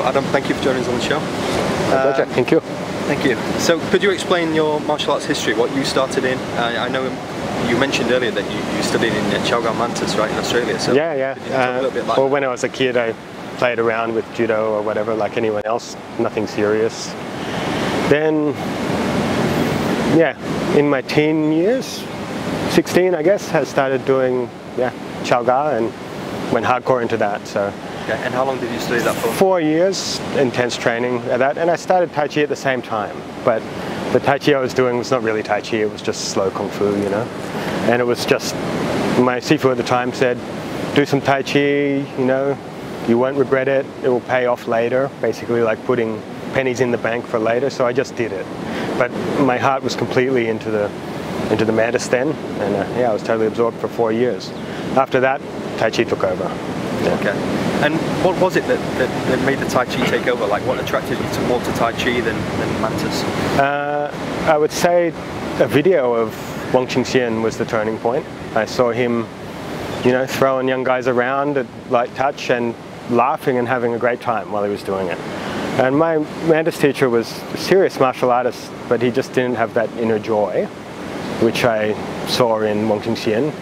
So Adam, thank you for joining us on the show. Uh, pleasure. Thank you. Thank you. So could you explain your martial arts history, what you started in? Uh, I know you mentioned earlier that you, you studied in uh, Chow Gar Mantis, right, in Australia. So yeah, yeah. Uh, well, when I was a kid, I played around with judo or whatever, like anyone else, nothing serious. Then, yeah, in my teen years, 16 I guess, I started doing, yeah, Chow Gar and went hardcore into that, so. Okay, and how long did you study that for? Four years, intense training at that, and I started Tai Chi at the same time, but the Tai Chi I was doing was not really Tai Chi, it was just slow Kung Fu, you know? And it was just, my Sifu at the time said, do some Tai Chi, you know, you won't regret it, it will pay off later, basically like putting pennies in the bank for later, so I just did it. But my heart was completely into the into the Mantis then, and uh, yeah, I was totally absorbed for four years. After that, Tai Chi took over. Yeah. Okay. And what was it that, that, that, made the Tai Chi take over? Like what attracted you to more to Tai Chi than, than Mantis? Uh, I would say a video of Wong Ching Hsien was the turning point. I saw him, you know, throwing young guys around at light touch and laughing and having a great time while he was doing it. And my Mantis teacher was a serious martial artist, but he just didn't have that inner joy, which I saw in Wong Ching Hsien.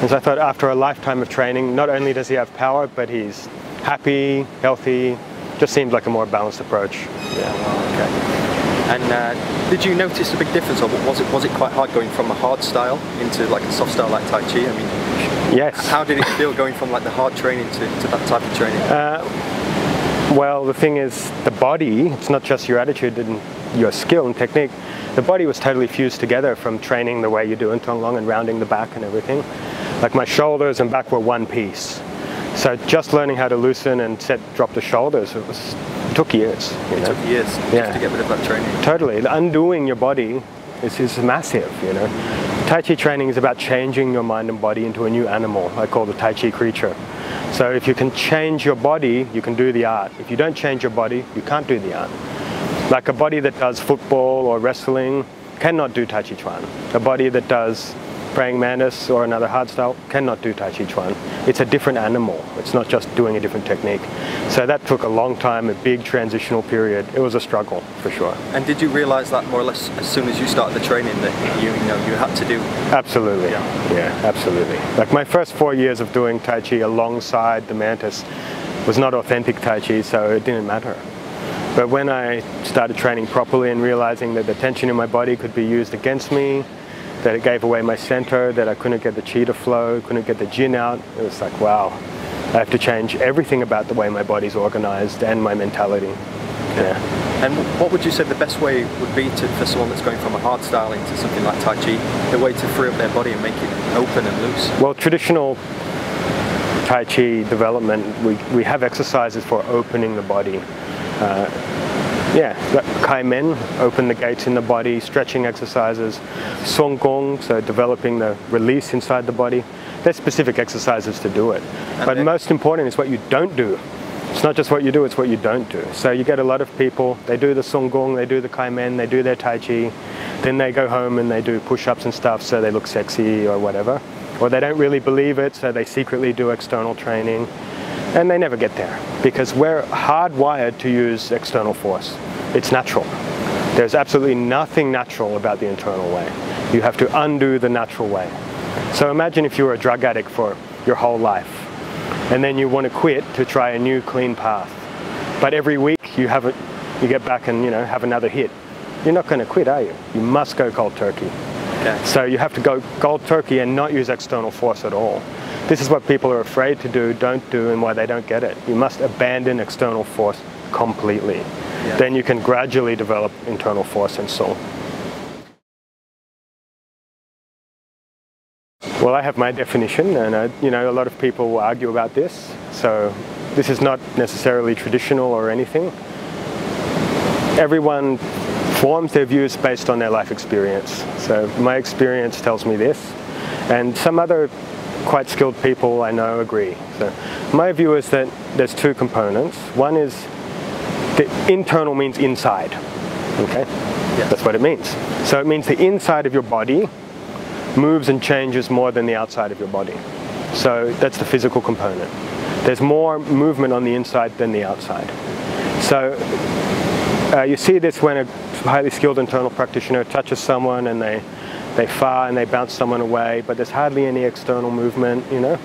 And so I thought after a lifetime of training, not only does he have power, but he's happy, healthy, just seemed like a more balanced approach. Yeah, okay. And uh, did you notice a big difference, or was it was it quite hard going from a hard style into like a soft style like Tai Chi? I mean, yes. How did it feel going from like the hard training to, to that type of training? Uh, well, the thing is, the body, it's not just your attitude and your skill and technique. The body was totally fused together from training the way you do in Tong Long and rounding the back and everything. Like my shoulders and back were one piece. So just learning how to loosen and set, drop the shoulders, it was it took years. it know? took years yeah. to get rid of that training. Totally, undoing your body is, is massive. You know, Tai Chi training is about changing your mind and body into a new animal. I call the Tai Chi creature. So if you can change your body, you can do the art. If you don't change your body, you can't do the art. Like a body that does football or wrestling cannot do Tai Chi Chuan. A body that does praying mantis or another hard style cannot do Tai Chi Chuan. It's a different animal. It's not just doing a different technique. So that took a long time, a big transitional period. It was a struggle for sure. And did you realize that more or less as soon as you started the training that you, you know you had to do? Absolutely. Yeah. yeah, absolutely. Like my first four years of doing Tai Chi alongside the mantis was not authentic Tai Chi, so it didn't matter. But when I started training properly and realizing that the tension in my body could be used against me, that it gave away my center, that I couldn't get the chi to flow, couldn't get the jin out. It was like, wow, I have to change everything about the way my body's organized and my mentality. Yeah. And what would you say the best way would be to, for someone that's going from a hard style into something like Tai Chi, the way to free up their body and make it open and loose? Well, traditional Tai Chi development, we, we have exercises for opening the body. Uh, yeah, Kai Men, open the gates in the body, stretching exercises, Song Gong, so developing the release inside the body. There's specific exercises to do it. And but most important is what you don't do. It's not just what you do, it's what you don't do. So you get a lot of people, they do the Song Gong, they do the Kai Men, they do their Tai Chi, then they go home and they do push-ups and stuff so they look sexy or whatever. Or they don't really believe it, so they secretly do external training and they never get there because we're hardwired to use external force. It's natural. There's absolutely nothing natural about the internal way. You have to undo the natural way. So imagine if you were a drug addict for your whole life and then you want to quit to try a new clean path. But every week you have it, you get back and you know have another hit. You're not going to quit, are you? You must go cold turkey. Okay. So you have to go cold turkey and not use external force at all. This is what people are afraid to do, don't do, and why they don't get it. You must abandon external force completely. Yeah. Then you can gradually develop internal force and soul. Well, I have my definition, and I, you know a lot of people will argue about this. So this is not necessarily traditional or anything. Everyone forms their views based on their life experience. So my experience tells me this, and some other quite skilled people I know agree. So my view is that there's two components. One is the internal means inside. Okay? Yes. That's what it means. So it means the inside of your body moves and changes more than the outside of your body. So that's the physical component. There's more movement on the inside than the outside. So uh, you see this when a highly skilled internal practitioner touches someone and they, they fire and they bounce someone away, but there's hardly any external movement, you know?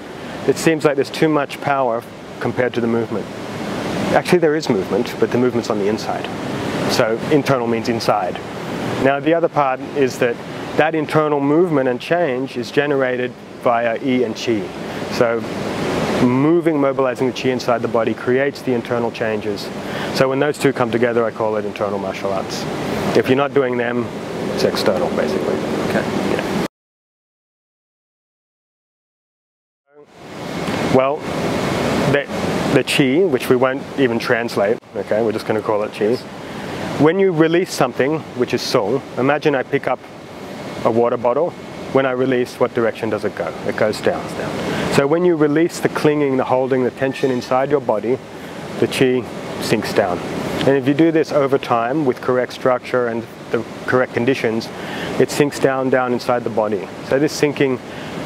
It seems like there's too much power compared to the movement. Actually, there is movement, but the movement's on the inside. So internal means inside. Now, the other part is that that internal movement and change is generated via E and Qi. So moving, mobilizing the Qi inside the body creates the internal changes. So when those two come together, I call it internal martial arts. If you're not doing them, it's external, basically. Okay. Yeah. Well, the, the Qi, which we won't even translate, okay, we're just going to call it Qi. When you release something, which is Song, imagine I pick up a water bottle. When I release, what direction does it go? It goes down. down. So when you release the clinging, the holding, the tension inside your body, the Qi sinks down. And if you do this over time with correct structure and the correct conditions, it sinks down, down inside the body. So this sinking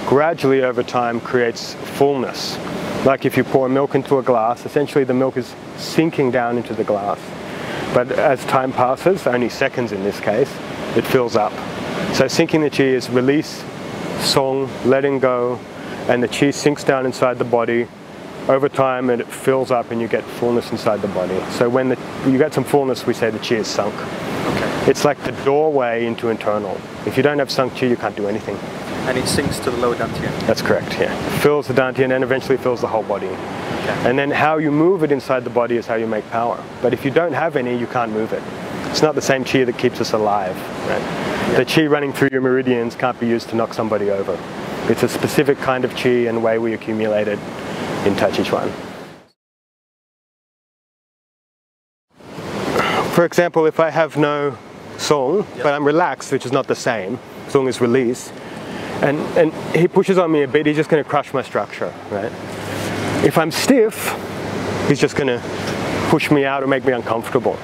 gradually over time creates fullness. Like if you pour milk into a glass, essentially the milk is sinking down into the glass. But as time passes, only seconds in this case, it fills up. So sinking the chi is release, song, letting go, and the chi sinks down inside the body. Over time, and it fills up, and you get fullness inside the body. So when the, you get some fullness, we say the chi is sunk. It's like the doorway into internal. If you don't have sunk chi, you can't do anything. And it sinks to the lower dantian. That's correct, yeah. Fills the dantian and eventually fills the whole body. Okay. And then how you move it inside the body is how you make power. But if you don't have any, you can't move it. It's not the same chi that keeps us alive, right? The chi running through your meridians can't be used to knock somebody over. It's a specific kind of chi and way we accumulate it in Tai Chi Chuan. For example, if I have no song, but I'm relaxed, which is not the same, song is release, and, and he pushes on me a bit, he's just going to crush my structure, right? If I'm stiff, he's just going to push me out or make me uncomfortable.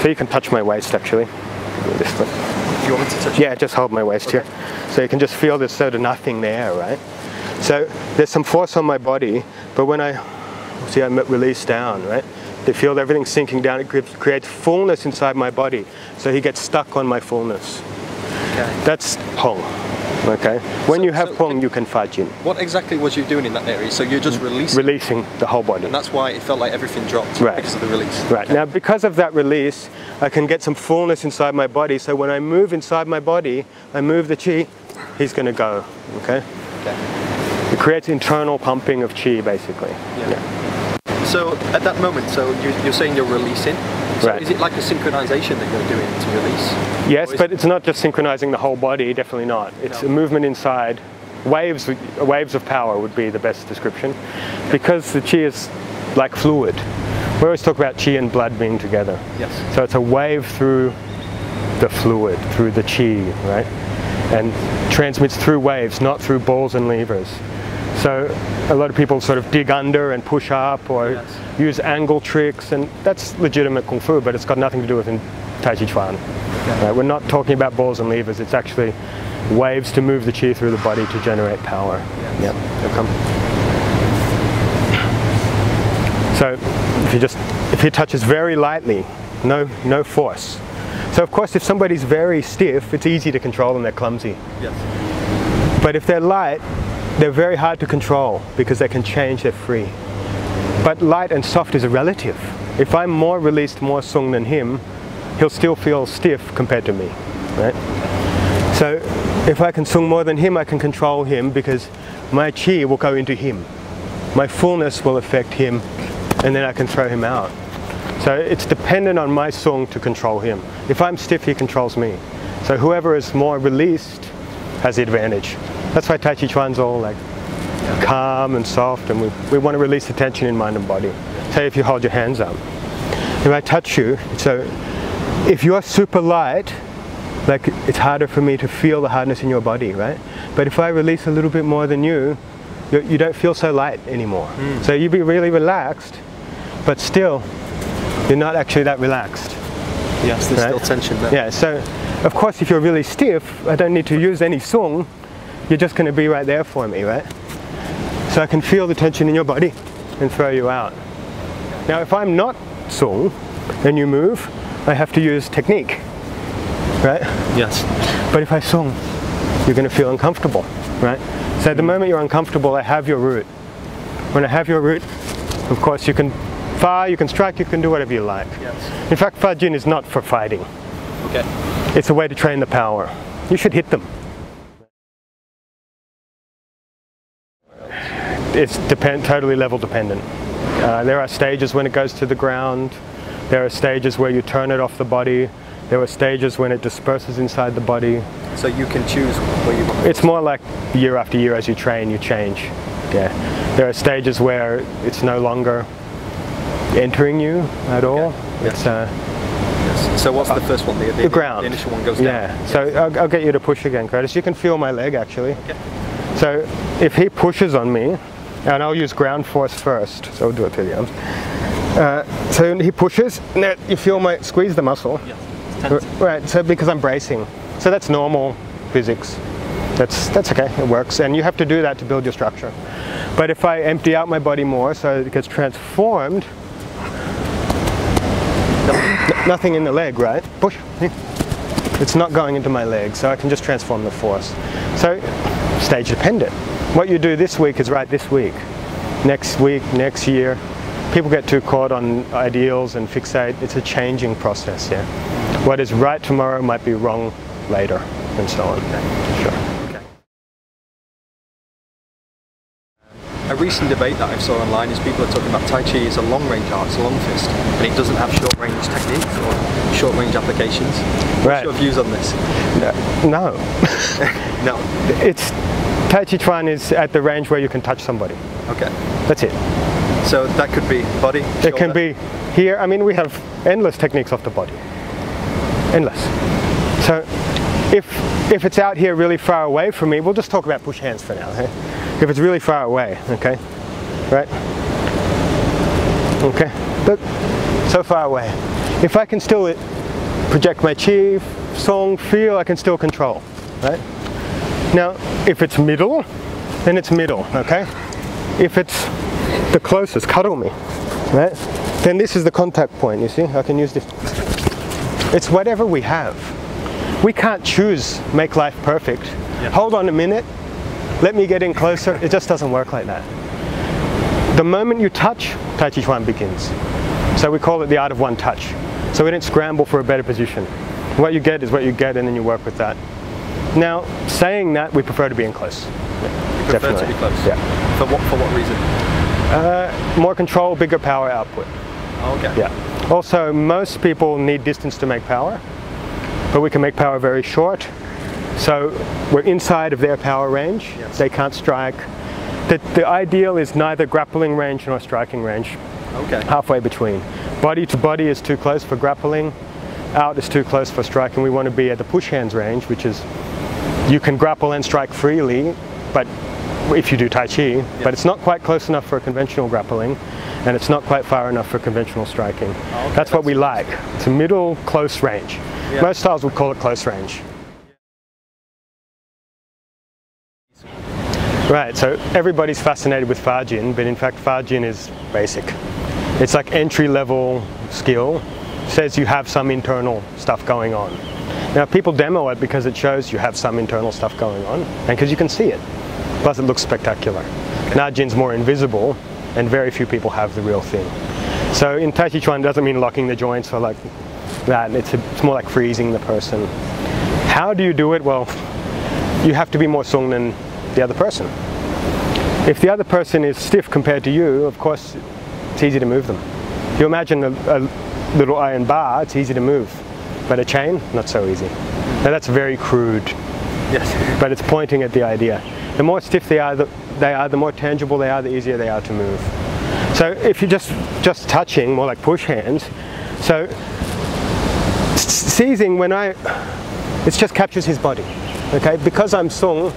So you can touch my waist actually. This way. Do you want me to touch Yeah, just hold my waist Okay. here. So you can just feel there's sort of nothing there, right? So there's some force on my body, but when I see I release down, right? They feel everything sinking down. It creates fullness inside my body. So he gets stuck on my fullness. Okay. That's Pong. Okay. When So- you have so you can fight Jin. What exactly was you doing in that area? So you're just mm. releasing, Releasing the whole body. and that's why it felt like everything dropped Right. because of the release. Right. Now, because of that release, I can get some fullness inside my body. So when I move inside my body, I move the chi, he's going to go. Okay. Okay. It creates internal pumping of chi, basically. Yeah. So at that moment, so you, you're saying you're releasing. So Right. Is it like a synchronization that you're doing to release? Yes, but it- it's not just synchronizing the whole body. Definitely not. It's No. a movement inside. Waves, waves of power would be the best description, because the chi is like fluid. We always talk about chi and blood being together. Yes. So it's a wave through the fluid, through the chi, right? And transmits through waves, not through balls and levers. So a lot of people sort of dig under and push up or Yes. use angle tricks, and that's legitimate kung fu, but it's got nothing to do with in Tai Chi Chuan. Right? Uh, we're not talking about balls and levers, it's actually waves to move the chi through the body to generate power. Yes. Yep. Okay. So if you just if he touches very lightly, no no force. So of course if somebody's very stiff, it's easy to control and they're clumsy. Yes. But if they're light, they're very hard to control because they can change, they're free. But light and soft is a relative. If I'm more released, more sung than him, he'll still feel stiff compared to me, right? So if I can sung more than him, I can control him because my chi will go into him. My fullness will affect him and then I can throw him out. So it's dependent on my song to control him. If I'm stiff, he controls me. So whoever is more released has the advantage. That's why Tai Chi Chuan's all like calm and soft and we, we want to release the tension in mind and body. Say if you hold your hands up. If I touch you, so if you're super light, like it's harder for me to feel the hardness in your body, right? But if I release a little bit more than you, you, you don't feel so light anymore. Hmm. So you be really relaxed, but still, you're not actually that relaxed. Yes, there's Right. still tension there. Yeah, so of course if you're really stiff, I don't need to use any song, you're just going to be right there for me, right? So I can feel the tension in your body and throw you out. Now if I'm not sung and you move, I have to use technique, right? Yes. But if I sung, you're going to feel uncomfortable, right? So the hmm. moment you're uncomfortable, I have your root. When I have your root, of course, you can fire, you can strike, you can do whatever you like. Yes. In fact, Fajin is not for fighting. Okay. It's a way to train the power. You should hit them. It's depend, totally level dependent. Uh, there are stages when it goes to the ground. There are stages where you turn it off the body. There are stages when it disperses inside the body. So you can choose where you want. It's more like year after year as you train, you change. Yeah. There are stages where it's no longer entering you at all. Yes. It's uh, Yes. So what's the first one? The, the, the ground. The initial one goes down. Yeah. So I'll, I'll get you to push again, Curtis. You can feel my leg actually. Okay. So if he pushes on me, and I'll use ground force first. So we'll do it through the arms. Uh, so he pushes. Now you feel my squeeze the muscle. Yeah. Right. So because I'm bracing. So that's normal physics. That's that's okay. It works, and you have to do that to build your structure. But if I empty out my body more, so it gets transformed, nothing in the leg, right? Push. It's not going into my leg, so I can just transform the force. So stage dependent. What you do this week is right this week. Next week, next year. People get too caught on ideals and fixate. It's a changing process, yeah. What is right tomorrow might be wrong later, and so on. Recent debate that I saw online is people are talking about Tai Chi is a long range art, it's a long fist, and it doesn't have short range techniques or short range applications. What's Right. your views on this? No, No. it's Tai Chi Chuan is at the range where you can touch somebody. Okay. That's it. So that could be body. It can be here. I mean, we have endless techniques of the body. Endless. So if if it's out here really far away from me, we'll just talk about push hands for now. Okay? If it's really far away, okay, right? Okay, look, so far away. If I can still uh, project my chi, song, feel, I can still control, right? Now, if it's middle, then it's middle, okay? If it's the closest, cuddle me, right? Then this is the contact point, you see? I can use this. It's whatever we have. We can't choose make life perfect. Hold on a minute, let me get in closer. It just doesn't work like that. The moment you touch, Tai Chi Chuan begins. So we call it the art of one touch. So we don't scramble for a better position. What you get is what you get and then you work with that. Now, saying that, we prefer to be in close. You prefer to be close. Yeah. For what? For what reason? Uh, more control, bigger power output. Oh, okay. Yeah. Also, most people need distance to make power, but we can make power very short. So we're inside of their power range. Yes. They can't strike. The, the ideal is neither grappling range nor striking range, Okay. halfway between. Body to body is too close for grappling, out is too close for striking. We want to be at the push hands range, which is you can grapple and strike freely, but if you do Tai Chi, but it's not quite close enough for conventional grappling, and it's not quite far enough for conventional striking. okay, that's what that's we like. It's a middle close range. Yeah. Most styles would call it close range. Right, so everybody's fascinated with Fajin, but in fact Fajin is basic. It's like entry level skill, says you have some internal stuff going on. Now people demo it because it shows you have some internal stuff going on, and because you can see it. Plus it looks spectacular. Najin's more invisible, and very few people have the real thing. So in Tai Chi Chuan it doesn't mean locking the joints or like that, it's, a, it's more like freezing the person. How do you do it? Well, you have to be more sung than the other person. If the other person is stiff compared to you, of course, it's easy to move them. If you imagine a, a little iron bar, it's easy to move, but a chain, not so easy. Now that's very crude, Yes. but it's pointing at the idea. The more stiff they are, the, they are, the more tangible they are, the easier they are to move. So if you're just just touching, more like push hands. So seizing when I, it just captures his body. Okay, because I'm sung,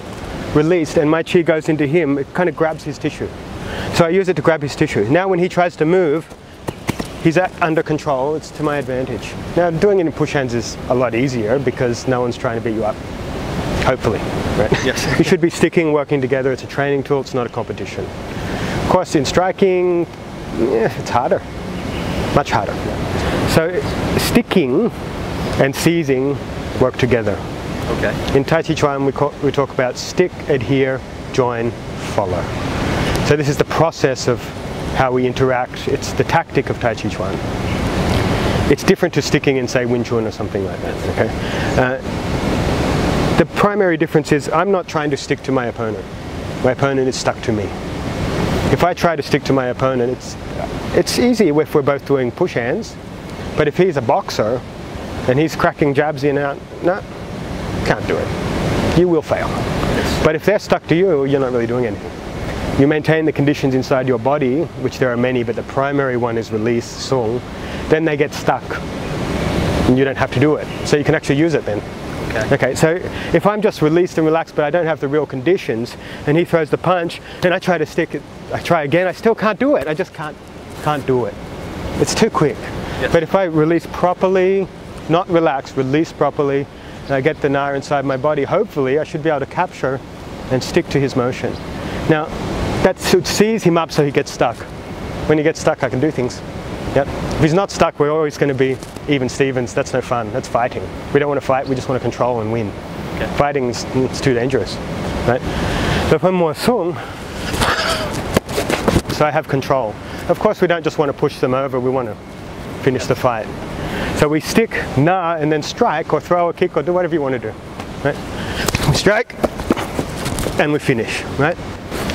released, and my chi goes into him, it kind of grabs his tissue. So I use it to grab his tissue. Now when he tries to move, he's at, under control. It's to my advantage. Now doing it in push hands is a lot easier because no one's trying to beat you up. Hopefully, right? Yes. you should be sticking, working together. It's a training tool. It's not a competition. Of course, in striking, yeah, it's harder. Much harder. So sticking and seizing work together. Okay. In Tai Chi Chuan, we, call, we talk about stick, adhere, join, follow. So this is the process of how we interact. It's the tactic of Tai Chi Chuan. It's different to sticking in, say, Wing Chun or something like that. Okay. Uh, the primary difference is I'm not trying to stick to my opponent. My opponent is stuck to me. If I try to stick to my opponent, it's it's easy if we're both doing push hands. But if he's a boxer and he's cracking jabs in and out, no, can't do it. You will fail. But if they're stuck to you, you're not really doing anything. You maintain the conditions inside your body, which there are many, but the primary one is release, sung, then they get stuck. And you don't have to do it. So you can actually use it then. Okay. Okay, so if I'm just released and relaxed, but I don't have the real conditions, and he throws the punch, and I try to stick it, I try again, I still can't do it. I just can't, can't do it. It's too quick. Yes. But if I release properly, not relax, release properly, and I get the na inside my body, hopefully I should be able to capture and stick to his motion. Now, that should seize him up so he gets stuck. When he gets stuck, I can do things. Yep. If he's not stuck, we're always going to be even Stevens. That's no fun. That's fighting. We don't want to fight. We just want to control and win. Okay. Fighting is it's too dangerous, right? If I'm more sung, so I have control. Of course, we don't just want to push them over. We want to finish the fight. So we stick na and then strike or throw a kick or do whatever you want to do. Right? We strike and we finish. Right?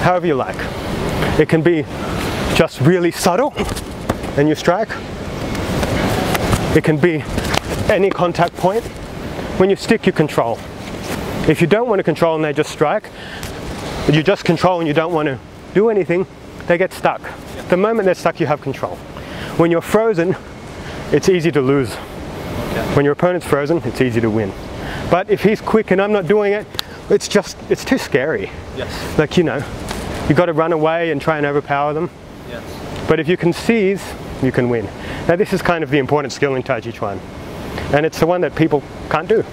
However you like. It can be just really subtle and you strike. It can be any contact point. When you stick, you control. If you don't want to control and they just strike, you just control and you don't want to do anything, they get stuck. The moment they're stuck, you have control. When you're frozen, it's easy to lose. When your opponent's frozen, it's easy to win. But if he's quick and I'm not doing it, it's just, it's too scary. Yes. Like, you know, you've got to run away and try and overpower them. Yes. But if you can seize, you can win. Now this is kind of the important skill in Tai Chi Chuan. And it's the one that people can't do.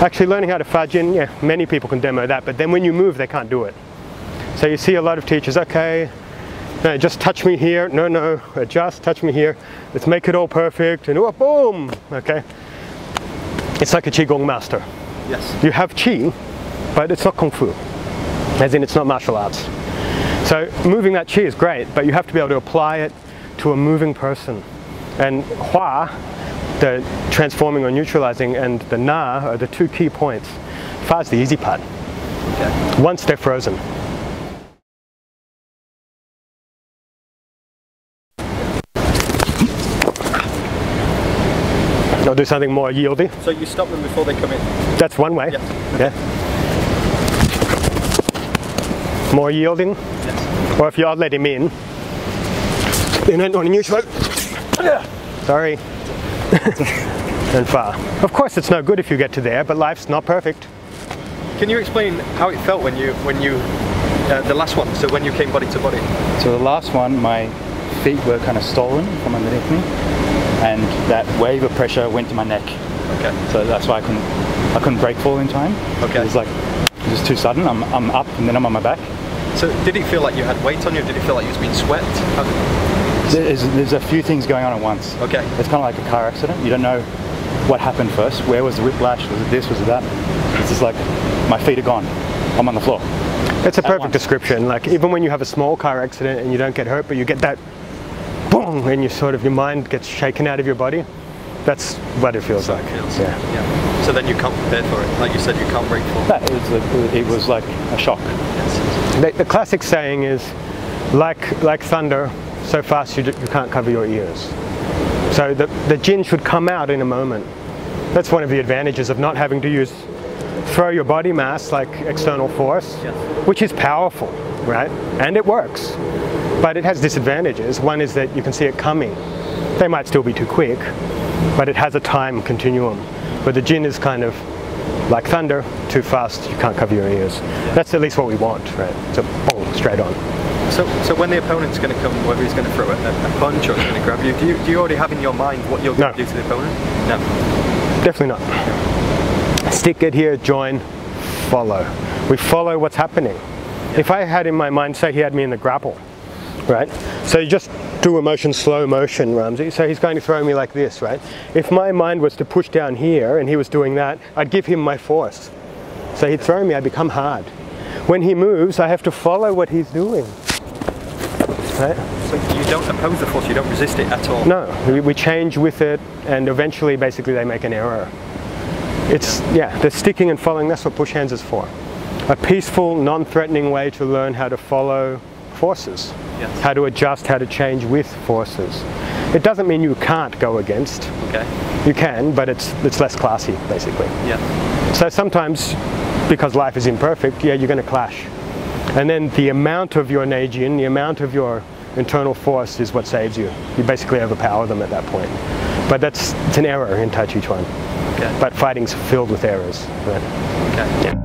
Actually learning how to fajin, yeah, many people can demo that, but then when you move, they can't do it. So you see a lot of teachers, okay, no, just touch me here, no, no, uh, adjust, touch me here, let's make it all perfect, and oh, boom, okay. It's like a Qigong master. Yes. You have Qi, but it's not Kung Fu, as in it's not martial arts. So moving that Qi is great, but you have to be able to apply it to a moving person. And Hua, the transforming or neutralizing, and the Na are the two key points. Fa is the easy part, Okay. once they're frozen. Do something more yieldy. So you stop them before they come in. That's one way. Yes. Yeah. More yielding. Yes. Or if you let him in, then on unusual. Sorry. and far. Of course, it's no good if you get to there, but life's not perfect. Can you explain how it felt when you when you uh, the last one? So when you came body to body. So the last one, my feet were kind of stolen from underneath me, and that wave of pressure went to my neck. Okay. So that's why I couldn't, I couldn't break fall in time. Okay. It was like, it was too sudden. I'm, I'm up and then I'm on my back. So did it feel like you had weight on you? Did it feel like you was being swept? There's, there's a few things going on at once. Okay. It's kind of like a car accident. You don't know what happened first. Where was the whiplash? Was it this? Was it that? It's just like my feet are gone. I'm on the floor. It's a perfect description. Like even when you have a small car accident and you don't get hurt, but you get that boom, and you sort of your mind gets shaken out of your body. That's what it feels like. feels. Yeah. Yeah. So then you can't prepare for it. Like you said, you can't break. That it was, a, it was like a shock. Yes. The, the classic saying is, like like thunder, so fast you, you can't cover your ears. So the, the jin should come out in a moment. That's one of the advantages of not having to use throw your body mass like external force, Yes. which is powerful, right? And it works. But it has disadvantages. One is that you can see it coming. They might still be too quick, but it has a time continuum. But the jin is kind of like thunder, too fast, you can't cover your ears. That's at least what we want, right? So boom, straight on. So, so when the opponent's going to come, whether he's going to throw a, a punch or he's going to grab you, do you do you already have in your mind what you're going No. to do to the opponent? No. Definitely not. Stick it here, join, follow. We follow what's happening. If I had in my mind, say he had me in the grapple, right? So you just do a motion, slow motion, Ramsey. So he's going to throw me like this, right? If my mind was to push down here and he was doing that, I'd give him my force. So he'd throw me, I'd become hard. When he moves, I have to follow what he's doing. Right? So you don't oppose the force, you don't resist it at all. No, we, we change with it and eventually basically they make an error. It's, yeah, the sticking and following, that's what push hands is for. A peaceful, non-threatening way to learn how to follow forces. Yes. How to adjust, how to change with forces. It doesn't mean you can't go against. Okay. You can, but it's, it's less classy, basically. Yeah. So sometimes, because life is imperfect, yeah, you're going to clash. And then the amount of your Neijin, the amount of your internal force is what saves you. You basically overpower them at that point. But that's it's an error in Tai Chi Chuan. Okay. But fighting's filled with errors. Right? Okay. Yeah.